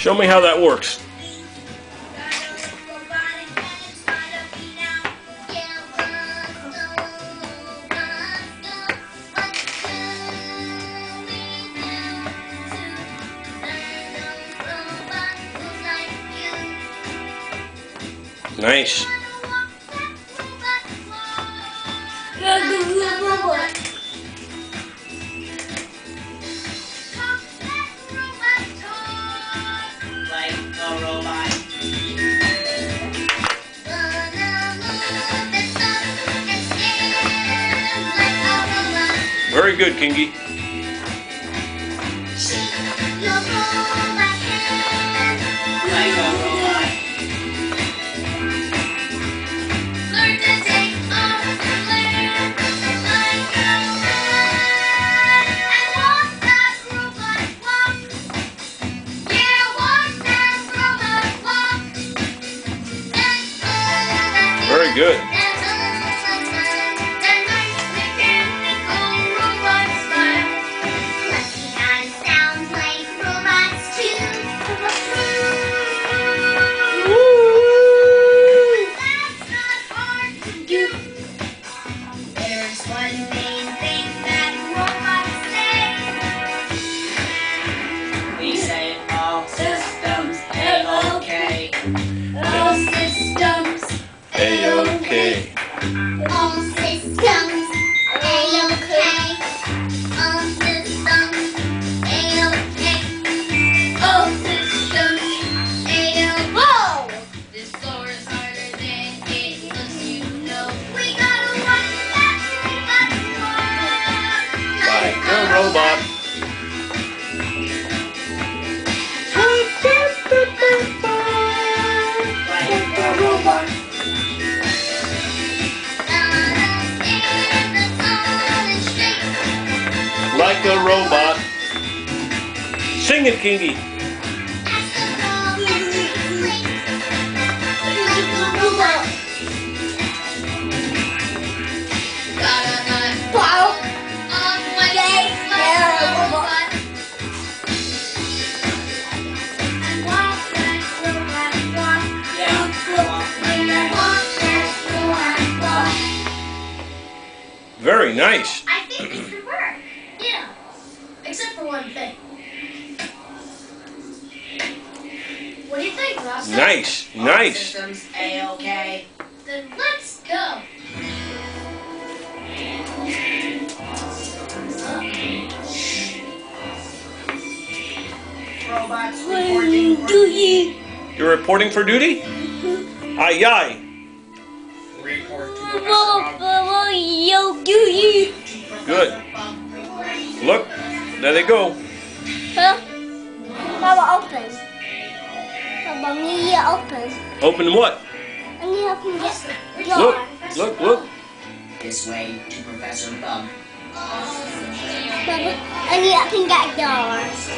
Show me how that works. Nice. That robot walk. Very good. A-OK. All Like a robot. Sing it, Kingy. Very nice. I think it could work. Yeah. Except for one thing. What do you think, Roscoe? Nice. All Nice. systems A-OK. Then let's go. Robots reporting for You're reporting for duty? Mm-hmm. Aye, aye. Report to Professor Bug. Good. Look, there they go. Baba, open. Baba, need you open. Open what? I need to open this Look, door. look, look. This way to Professor Bug. Baba, I need to open that door.